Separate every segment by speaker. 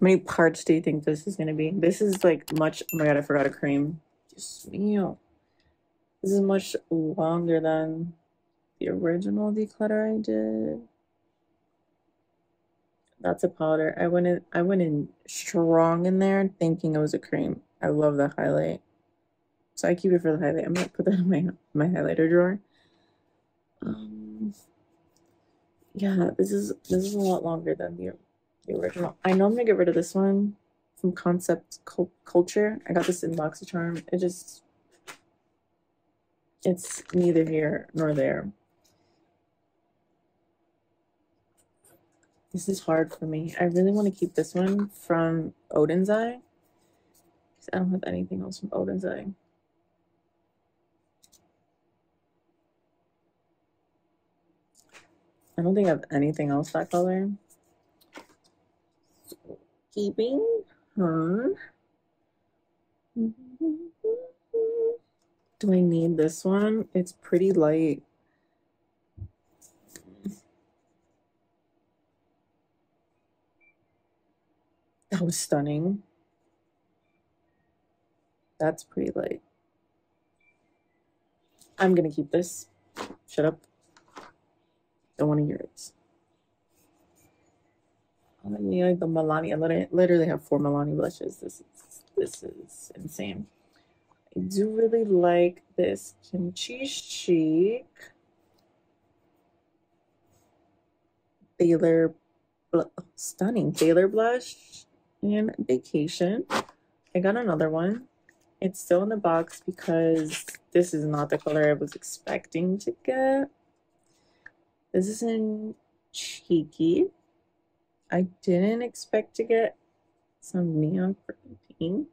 Speaker 1: many parts do you think this is gonna be? This is like much. Oh my god, I forgot a cream. Just. This is much longer than the original declutter I did. That's a powder. I went in. I went in strong in there, thinking it was a cream. I love the highlight, so I keep it for the highlight. I'm gonna put that in my my highlighter drawer. Um, yeah, this is this is a lot longer than the the original. I know I'm gonna get rid of this one from Concept Culture. I got this in BoxyCharm. It just it's neither here nor there. This is hard for me. I really want to keep this one from Oden's Eye. I don't have anything else from Oden's Eye. I don't think I have anything else that color. Keeping her. Do I need this one? It's pretty light. That was stunning. That's pretty light. I'm gonna keep this. Shut up. Don't want to hear it. Like the Milani. I literally have four Milani blushes. This is this is insane. I do really like this Kimchi Chic Thailor stunning Thailor blush and vacation. I got another one. It's still in the box because this is not the color I was expecting to get. This is in Cheeky. I didn't expect to get some neon pink.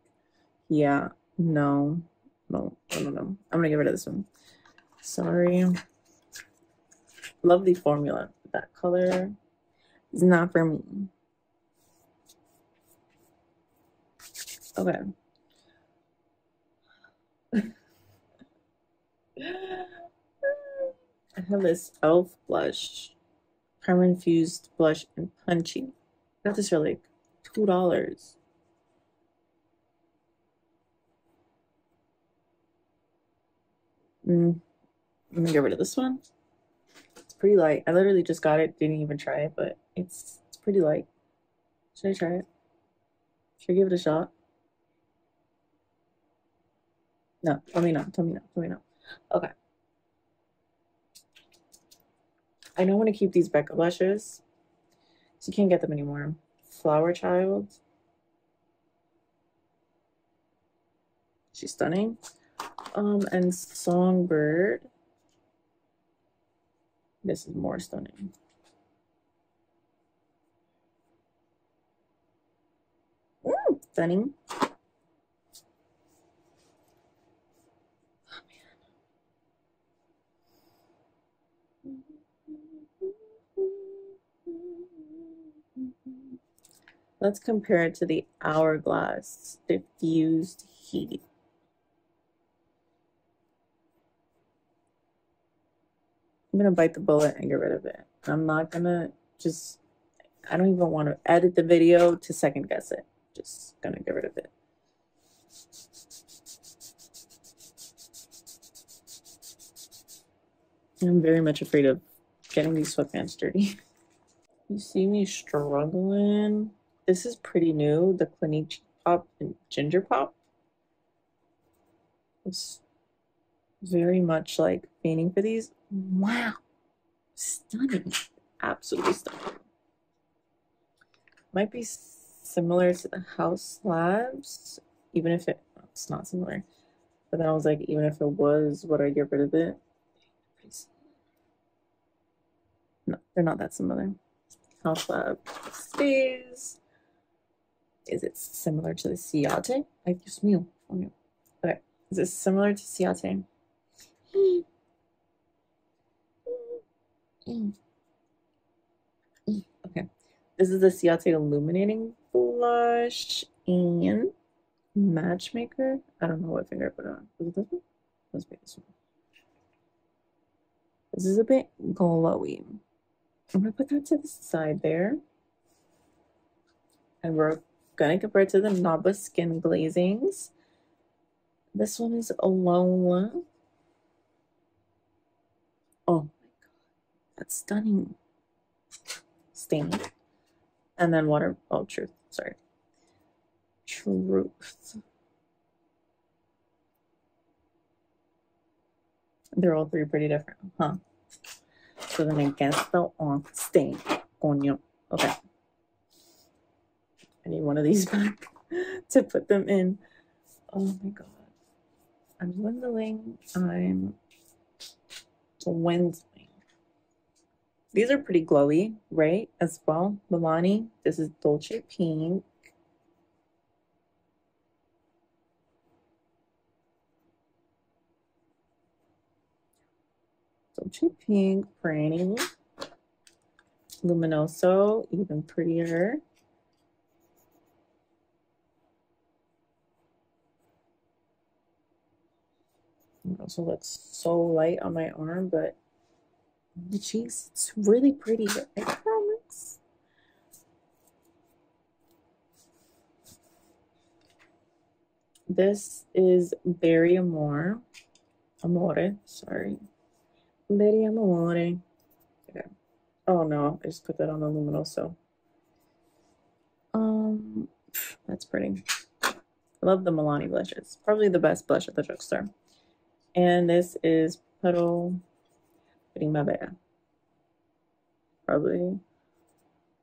Speaker 1: Yeah, no, no, no, no, no. I'm gonna get rid of this one. Sorry. Lovely formula. That color is not for me. Okay. I have this e.l.f. blush, primer infused blush and punchy. I got this for like two dollars. Mm. I'm gonna get rid of this one. It's pretty light. I literally just got it, didn't even try it, but it's it's pretty light. Should I try it? Should I give it a shot? No, tell me no, tell me no, tell me no. Okay. I don't want to keep these Becca blushes. So you can't get them anymore. Flower Child. She's stunning. Um, and Songbird. This is more stunning. Ooh, stunning. Let's compare it to the Hourglass Diffused Heat. I'm going to bite the bullet and get rid of it. I'm not going to just, I don't even want to edit the video to second guess it. Just going to get rid of it. I'm very much afraid of getting these sweatpants dirty. you see me struggling? This is pretty new, the Clinique Pop and Ginger Pop. It's very much like painting for these. Wow. Stunning. Absolutely stunning. Might be similar to the Haus Labs, even if it, it's not similar. But then I was like, even if it was, would I get rid of it? No, they're not that similar. Haus Lab stays. Is it similar to the Ciate? Ay, Dios mío. Okay. Is it similar to Ciate? Mm. Mm. Okay. This is the Ciate Illuminating Blush and Matchmaker. I don't know what finger I put on. Was it this one? Let's make this one. This is a bit glowy. I'm going to put that to the side there. And we're gonna compare it to the Nabla Skin Glazings. This one is Alone. Oh my god, that's stunning. Stain. And then water, oh, truth, sorry. Truth. They're all three pretty different, huh? So then I guess the on stain. Coño. Okay. I need one of these back to put them in. Oh my god. I'm dwindling. I'm dwindling. These are pretty glowy, right? As well. Milani. This is Dolce Pink. Dolce Pink, Franny. Luminoso, even prettier. Also looks so light on my arm, but the cheeks, it's really pretty, I promise. This is Berry Amore. Amore, sorry. Berry Amore. Okay. Oh no, I just put that on the Luminoso. Um, that's pretty. I love the Milani blushes. Probably the best blush at the drugstore. And this is Petal Primavera. Probably.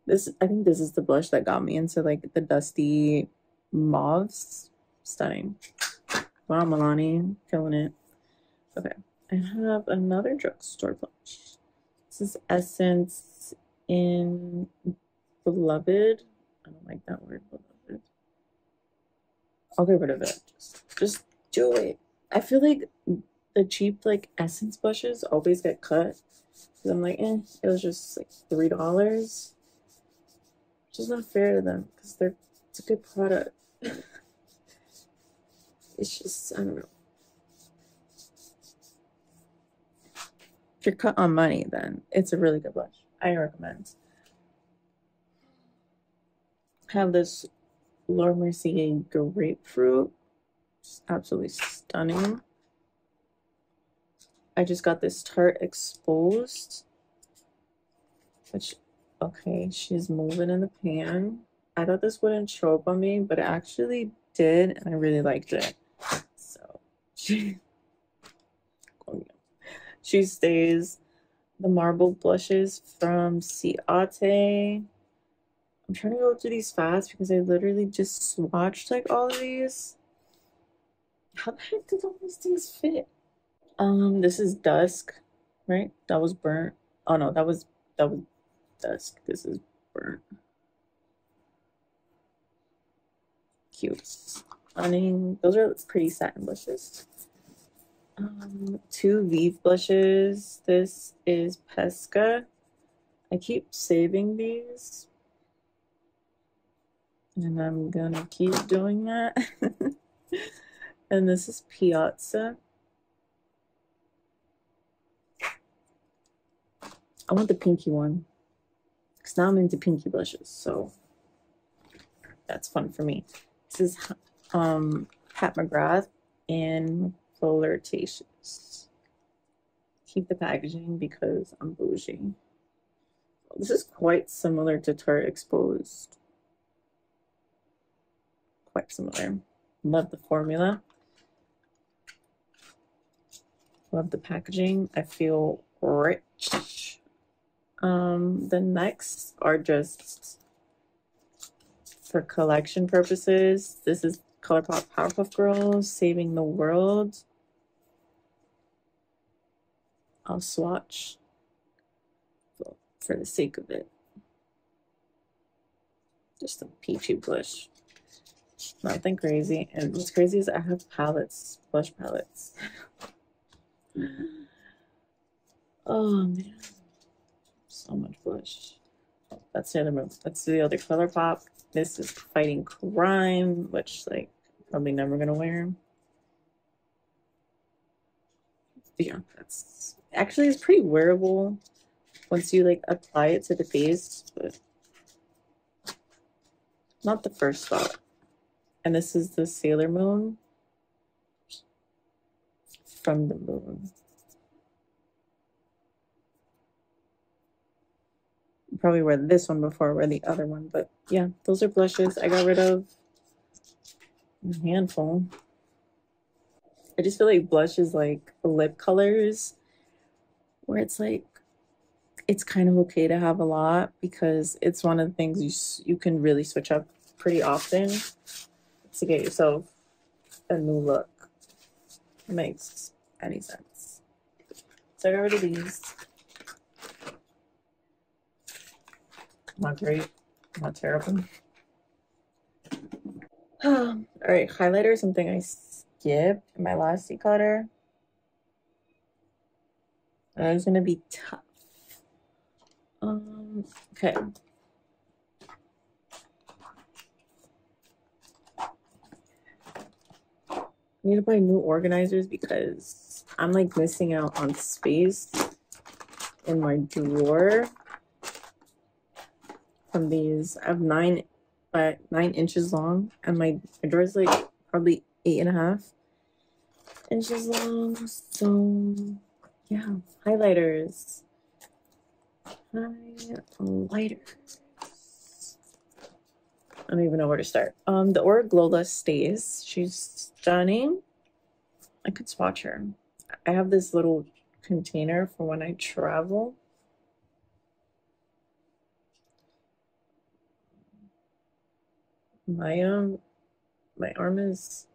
Speaker 1: This, I think this is the blush that got me into like the dusty mauves. Stunning. Wow, Milani, killing it. Okay, I have another drugstore blush. This is Essence in Beloved. I don't like that word, Beloved. I'll get rid of it. Just, just do it. I feel like the cheap like essence blushes always get cut. Cause I'm like, eh, it was just like three dollars. Which is not fair to them because they're it's a good product. it's just I don't know. If you're cut on money, then it's a really good blush. I recommend. Have this Laura Mercier grapefruit. Absolutely stunning. I just got this Tarte exposed. Which, okay, she's moving in the pan. I thought this wouldn't show up on me, but it actually did, and I really liked it. So, she, she stays the marble blushes from Ciate. I'm trying to go through these fast because I literally just swatched like all of these. How the heck did all these things fit? Um, this is dusk, right? That was burnt. Oh no, that was that was dusk. This is burnt. Cute. Stunning. Those are pretty satin blushes. Um, two Vive blushes. This is Pesca. I keep saving these. And I'm gonna keep doing that. and this is Piazza. I want the pinky one. Because now I'm into pinky blushes. So that's fun for me. This is um, Pat McGrath in Flirtatious. Keep the packaging because I'm bougie. This is quite similar to Tarte Exposed. Quite similar. Love the formula. Love the packaging. I feel rich. Um, the next are just for collection purposes. This is ColourPop Powerpuff Girls, Saving the World. I'll swatch for the sake of it. Just a peachy blush. Nothing crazy. And what's crazy is I have palettes, blush palettes. Oh man so much blush. Oh, that's the other. That's the other ColourPop. This is Fighting Crime, which like probably never gonna wear. yeah, that's actually it's pretty wearable once you like apply it to the face, but not the first spot. And this is the Sailor Moon from. Probably wear this one before I wear the other one, but yeah, those are blushes. I got rid of a handful. I just feel like blush is like lip colors where it's like it's kind of okay to have a lot because it's one of the things you you can really switch up pretty often to get yourself a new look. Makes any sense. So I got rid of these. Not great, not terrible. All right, highlighter something I skipped in my last declutter. That is gonna be tough. Um, okay. I need to buy new organizers because I'm like missing out on space in my drawer from these. I have nine but nine inches long and my, my drawer is like probably eight and a half inches long. So yeah, highlighters. Highlighters. I don't even know where to start. Um, the Aura Glowlust stays. She's stunning. I could swatch her. I have this little container for when I travel. My um my arm is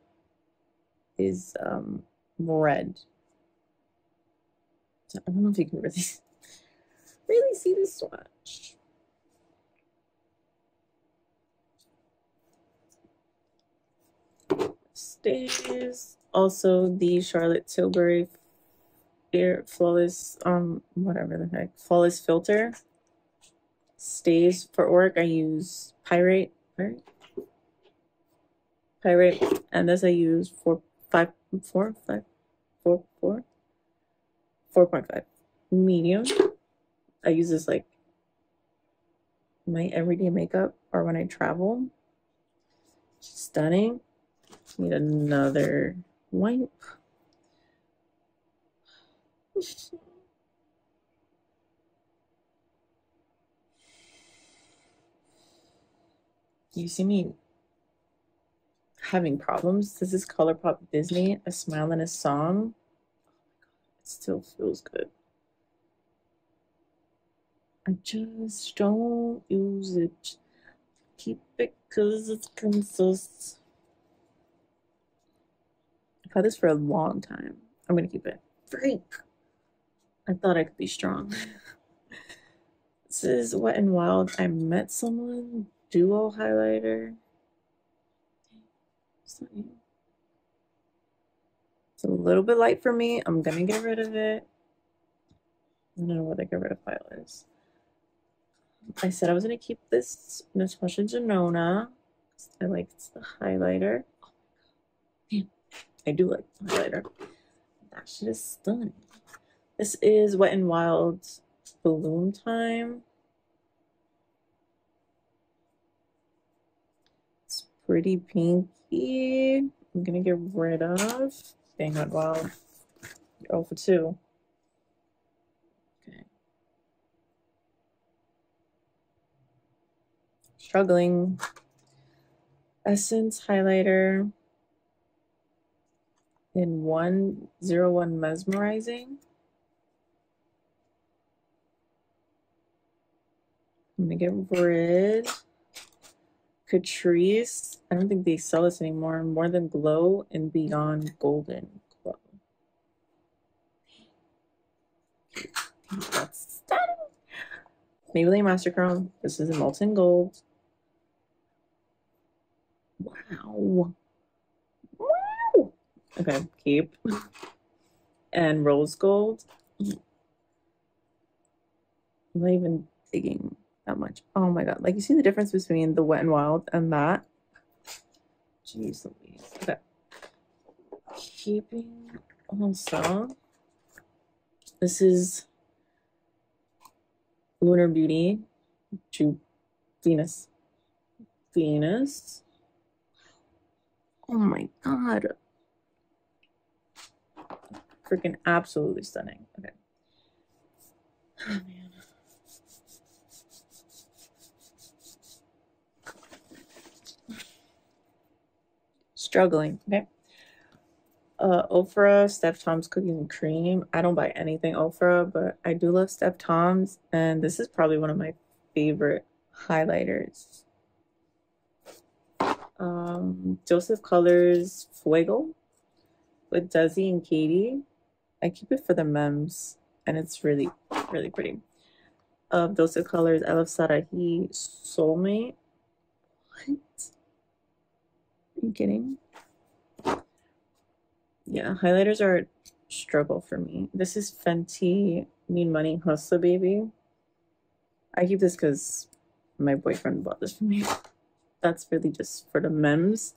Speaker 1: is um red. I don't know if you can really really see the swatch. Stays also the Charlotte Tilbury Air Flawless um whatever the heck flawless filter stays for work. I use Pyrite, right? Pyrite, and this I use for five, four, five, four, four, four point five medium. I use this like my everyday makeup or when I travel. Stunning. Need another wipe. You see me having problems. This is ColourPop Disney, A Smile and a Song. Oh it still feels good. I just don't use it. Keep it because it's princess. Had this for a long time. I'm gonna keep it. Freak! I thought I could be strong. this is Wet and Wild. I met someone. Duo highlighter. It's a little bit light for me. I'm gonna get rid of it. I don't know what the get rid of file is. I said I was going to keep this Natasha Denona. I liked the highlighter. I do like highlighter. That shit is stunning. This is Wet and Wild Balloon Time. It's pretty pinky. I'm to get rid of. Dang it, wow. You're 0 for 2. Okay. struggling. Essence highlighter in 101 Mesmerizing. I'm gonna get rid. Catrice. I don't think they sell this anymore. More than Glow and Beyond Golden Glow. That's stunning. Maybelline Master Chrome. This is a molten gold. Wow. Okay, keep. And rose gold. I'm not even digging that much. Oh my god. Like you see the difference between the wet and wild and that? Jeez Louise. Okay. Keeping also. This is Lunar Beauty. to Venus Venus. Oh my god. Freaking absolutely stunning. Okay. Oh man. Struggling. Okay. Uh, Ofra, Steph Tom's Cookies and Cream. I don't buy anything Ofra, but I do love Steph Tom's, and this is probably one of my favorite highlighters. Um, Dose of Colors Fuego with Desi and Katie. I keep it for the memes, and it's really, really pretty. Of uh, Dose of Colors, I love Sarahi Soulmate. What? Are you kidding? Yeah, highlighters are a struggle for me. This is Fenty Need Money Hustle Baby. I keep this because my boyfriend bought this for me. That's really just for the memes.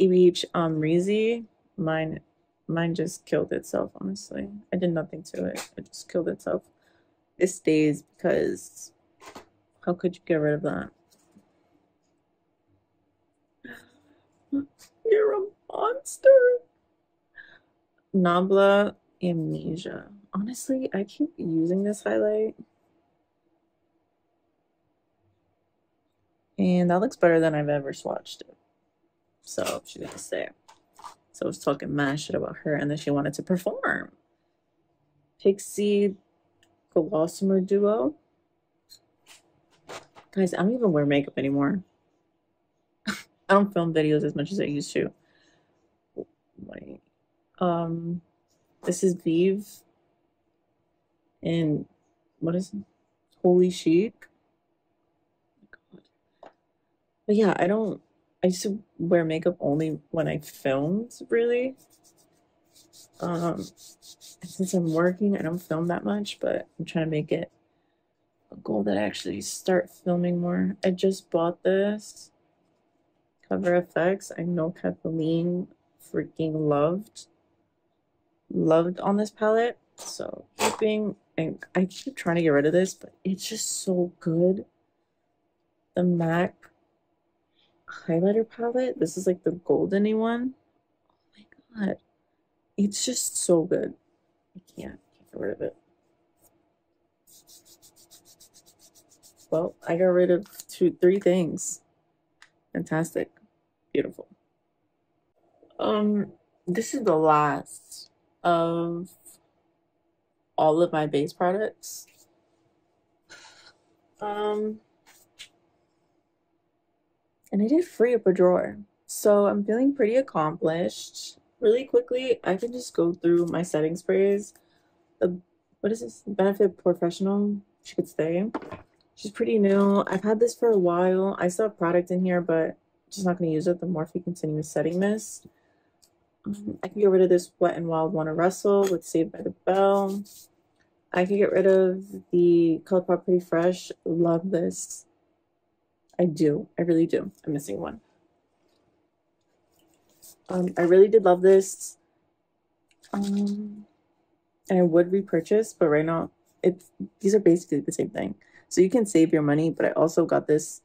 Speaker 1: EBH um Reezy, mine mine just killed itself, honestly. I did nothing to it. It just killed itself. It stays because how could you get rid of that? You're a monster. Nabla Amnesia. Honestly, I keep using this highlight. And that looks better than I've ever swatched it. So she's gonna say. So I was talking mad shit about her and then she wanted to perform. Pixi Gossamer Duo. Guys, I don't even wear makeup anymore. I don't film videos as much as I used to. Wait. Um, this is Vive. And what is it? Holy Chic. Oh but yeah, I don't. I used to wear makeup only when I filmed, really. Um, since I'm working, I don't film that much, but I'm trying to make it a goal that I actually start filming more. I just bought this Cover FX. I know Kathleen freaking loved loved on this palette. So keeping, and I keep trying to get rid of this, but it's just so good. The MAC highlighter palette. This is like the goldeny one. Oh my god. It's just so good. I can't, can't get rid of it. Well, I got rid of two, three things. Fantastic. Beautiful. Um, this is the last of all of my base products. Um, and I did free up a drawer. So I'm feeling pretty accomplished. Really quickly, I can just go through my setting sprays. The what is this? Benefit Professional. She could stay. She's pretty new. I've had this for a while. I still have product in here, but just not going to use it. The Morphe Continuous Setting Mist. Um, I can get rid of this Wet and Wild Wanna Wrestle with Saved by the Bell. I can get rid of the ColourPop Pretty Fresh. Love this. I do. I really do. I'm missing one. Um, I really did love this. Um, and I would repurchase, but right now, it's these are basically the same thing. So you can save your money, but I also got this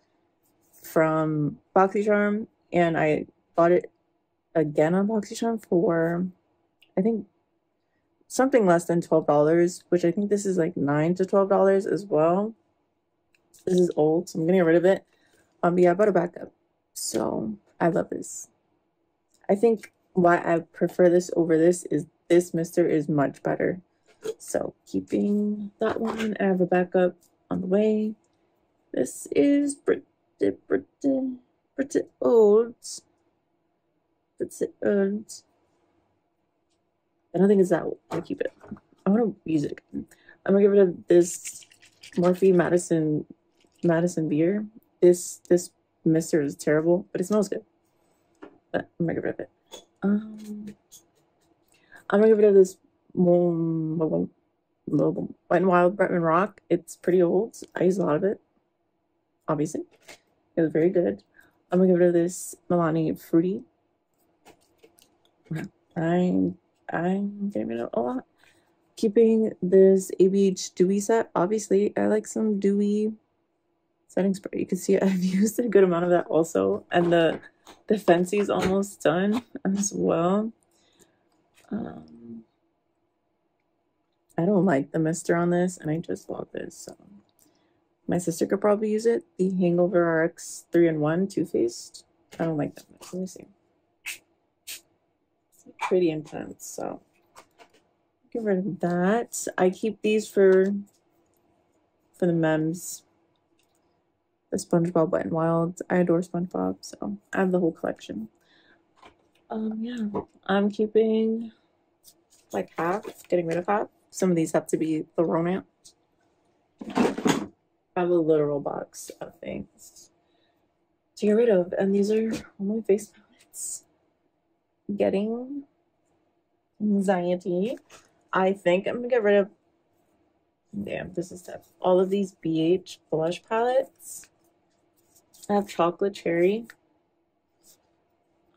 Speaker 1: from BoxyCharm, and I bought it again on BoxyCharm for, I think, something less than $12, which I think this is like 9 to $12 as well. This is old, so I'm to get rid of it. Um, yeah, I bought a backup. So I love this. I think why I prefer this over this is this mister is much better. So keeping that one, I have a backup on the way. This is pretty, pretty, pretty old it earned. I don't think it's that. I keep it. I want to use it. I'm gonna get rid of this Morphe Madison Madison beer. This this mister is terrible, but it smells good. But I'm gonna get rid of it. Um, I'm gonna get rid of this Wet and Wild Bretman Rock. It's pretty old. I use a lot of it. Obviously, it was very good. I'm gonna get rid of this Milani Fruity. I'm I'm getting rid of a lot. Keeping this ABH dewy set. Obviously, I like some dewy setting spray. You can see I've used a good amount of that also. And the the Fenty is almost done as well. Um, I don't like the mister on this, and I just love this. So my sister could probably use it. The Hangover RX 3 in 1 Too Faced. I don't like that much. Let me see. It's pretty intense, so get rid of that. I keep these for for the memes. The SpongeBob Wet and Wild. I adore SpongeBob, so I have the whole collection. Um, yeah, I'm keeping like half, getting rid of half. Some of these have to be thrown out. I have a literal box of things to get rid of, and these are all my face palettes. Getting anxiety. I think I'm gonna get rid of. Damn, this is tough. All of these BH blush palettes. I have chocolate cherry.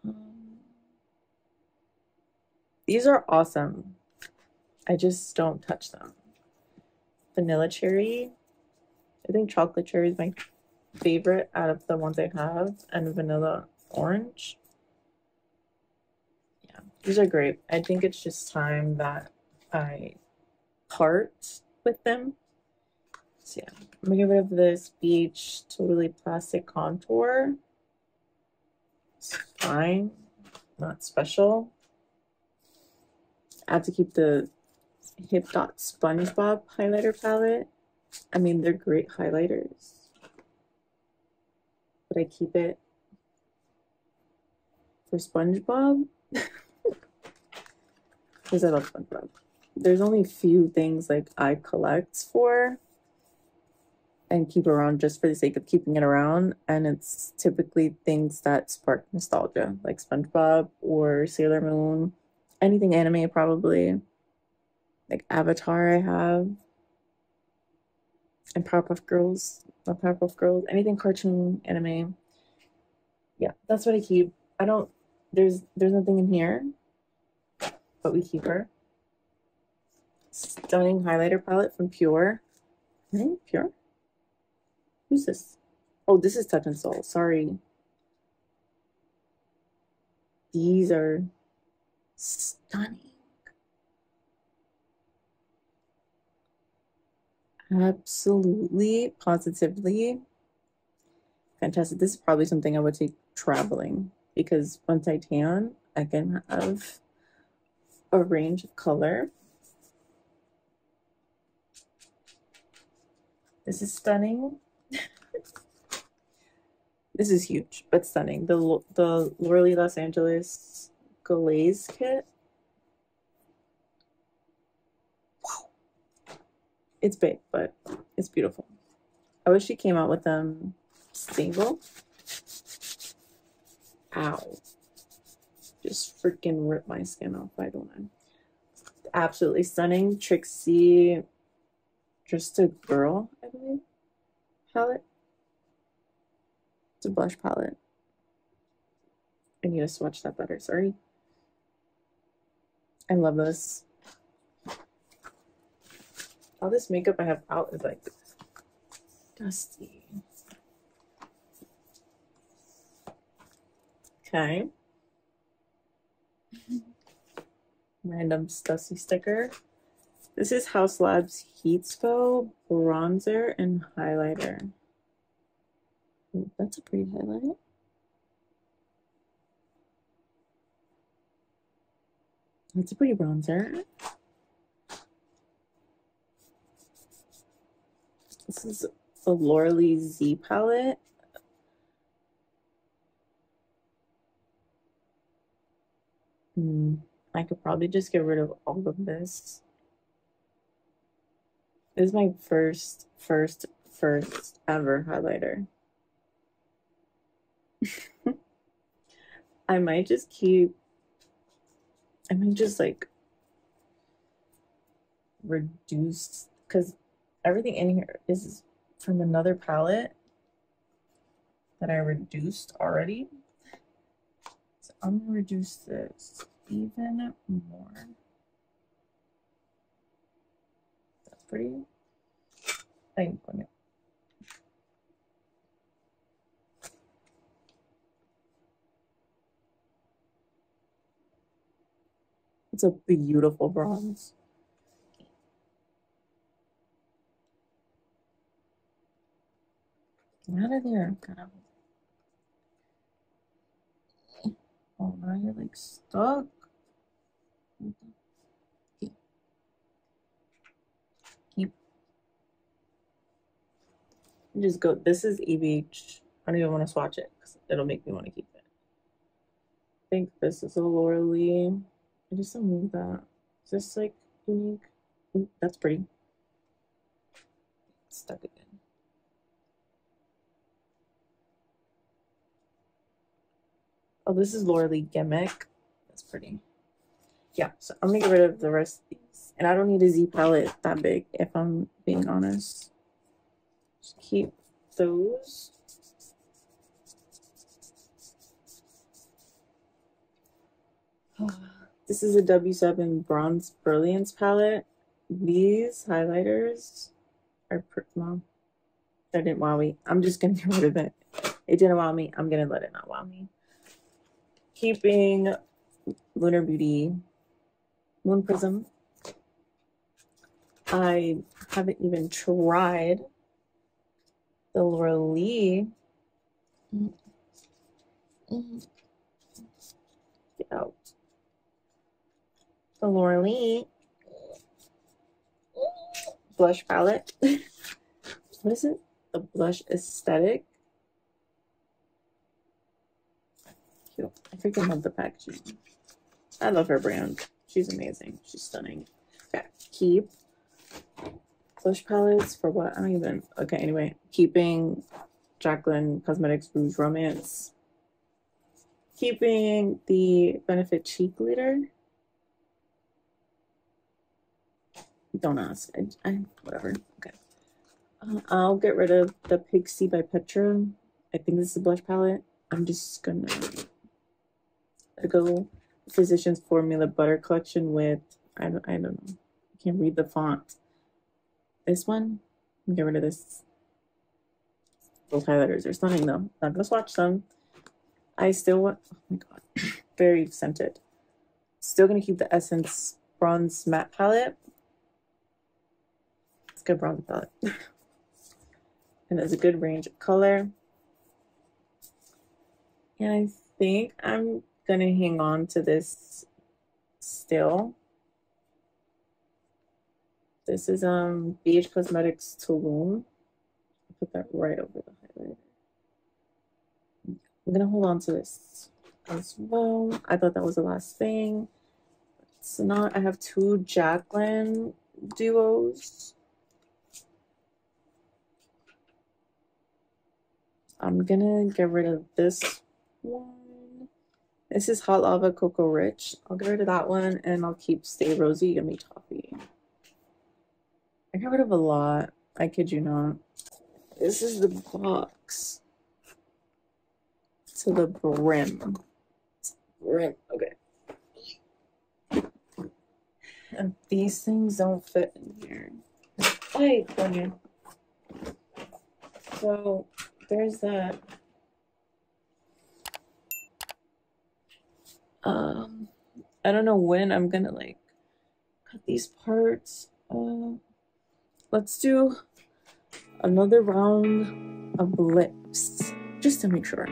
Speaker 1: Um, these are awesome. I just don't touch them. Vanilla cherry. I think chocolate cherry is my favorite out of the ones I have, and vanilla orange. Yeah, these are great. I think it's just time that I part with them. So yeah, I'm gonna get rid of this beach totally plastic contour. It's fine, not special. I have to keep the HipDot SpongeBob highlighter palette. I mean, they're great highlighters. But I keep it for SpongeBob. Because I love SpongeBob. There's only a few things like I collect for and keep around just for the sake of keeping it around. And it's typically things that spark nostalgia, like SpongeBob or Sailor Moon, anything anime probably like Avatar I have, and Powerpuff Girls, not Powerpuff Girls, anything cartoon anime. Yeah, that's what I keep. I don't. There's there's nothing in here, but we keep her. Stunning highlighter palette from Pure. Pure. Who's this? Oh, this is Touch in Sol. Sorry. These are stunning. Absolutely, positively. Fantastic. This is probably something I would take traveling because once I tan, I can have a range of color. This is stunning. This is huge, but stunning. The the Laura Lee Los Angeles Glaze kit Wow. it's big, but it's beautiful. I wish she came out with them single. Ow. Just freaking rip my skin off. I don't know. Absolutely stunning. Trixie, just a girl, I believe, palette. It's a blush palette. I need to swatch that better. Sorry. I love this all this makeup I have out is like dusty. Okay. Random Stussy sticker. This is Haus Labs Heat Bronzer and Highlighter. That's a pretty highlight. That's a pretty bronzer. This is a Lorelei Z palette. Hmm. I could probably just get rid of all of this. This is my first, first, first ever highlighter. I might just keep, I might just like reduce, because everything in here is from another palette that I reduced already. So I'm gonna reduce this even more. That's pretty. I'm gonna It's a beautiful bronze. Get out of there. Kind of. Oh, now you're like stuck. Keep. Keep. Just go. This is EVH. I don't even want to swatch it because it'll make me want to keep it. I think this is a Laura Lee. I just don't move that. Is this like unique? Ooh, that's pretty. stuck again. Oh, this is Laura Gimmick. That's pretty. Yeah, so I'm gonna get rid of the rest of these. And I don't need a Z palette that big, if I'm being honest. Just keep those. This is a W7 Bronze Brilliance palette. These highlighters are, well, that didn't wow me. I'm just gonna get rid of it. It didn't wow me. I'm gonna let it not wow me keeping Lunar Beauty Moon Prism. I haven't even tried the Laura Lee. Get out. The Laura Lee blush palette. what is it? The blush aesthetic. cute. I freaking love the packaging. I love her brand. She's amazing. She's stunning. Okay, keep blush palettes for what? I don't even. Okay, anyway, keeping Jaclyn Cosmetics Rouge Romance. Keeping the Benefit Cheek Leader. Don't ask. I, I whatever. Okay. Uh, I'll get rid of the Pixi by Petra. I think this is a blush palette. I'm just gonna go Physicians Formula Butter Collection with, I don't, I don't know, I can't read the font. This one, get rid of this. Those highlighters are stunning though. Not gonna swatch them. I still want, oh my god, very scented. Still gonna keep the Essence Bronze Matte Palette. Good bronze and there's a good range of color. And I think I'm gonna hang on to this still. This is um BH Cosmetics Tulum. Put that right over the highlighter. I'm gonna hold on to this as well. I thought that was the last thing. It's not. I have two Jaclyn duos. I'm gonna get rid of this one. This is Hot Lava Cocoa Rich. I'll get rid of that one and I'll keep Stay Rosy Yummy Toffee. I got rid of a lot. I kid you not. This is the box. To the brim. Brim. Okay. And these things don't fit in here. Hey. So there's that. Um, I don't know when I'm gonna like cut these parts. Uh, let's do another round of lips just to make sure.